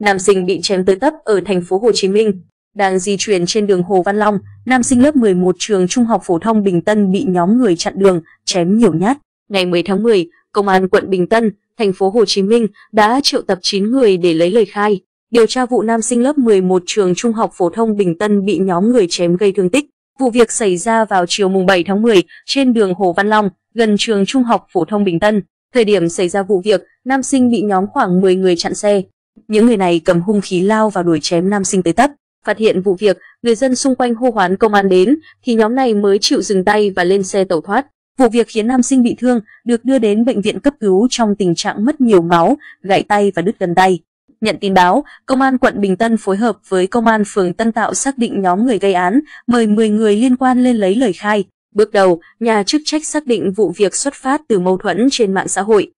nam sinh bị chém tới tấp ở thành phố Hồ Chí Minh. Đang di chuyển trên đường Hồ Văn Long, nam sinh lớp 11 trường Trung học phổ thông Bình Tân bị nhóm người chặn đường, chém nhiều nhát. Ngày 10 tháng 10, công an quận Bình Tân, thành phố Hồ Chí Minh đã triệu tập 9 người để lấy lời khai, điều tra vụ nam sinh lớp 11 trường Trung học phổ thông Bình Tân bị nhóm người chém gây thương tích. Vụ việc xảy ra vào chiều mùng 7 tháng 10 trên đường Hồ Văn Long, gần trường Trung học phổ thông Bình Tân. Thời điểm xảy ra vụ việc, nam sinh bị nhóm khoảng 10 người chặn xe. Những người này cầm hung khí lao vào đuổi chém nam sinh tới tấp. Phát hiện vụ việc, người dân xung quanh hô hoán công an đến, thì nhóm này mới chịu dừng tay và lên xe tẩu thoát. Vụ việc khiến nam sinh bị thương, được đưa đến bệnh viện cấp cứu trong tình trạng mất nhiều máu, gãy tay và đứt gần tay. Nhận tin báo, Công an quận Bình Tân phối hợp với Công an phường Tân Tạo xác định nhóm người gây án, mời 10 người liên quan lên lấy lời khai. Bước đầu, nhà chức trách xác định vụ việc xuất phát từ mâu thuẫn trên mạng xã hội.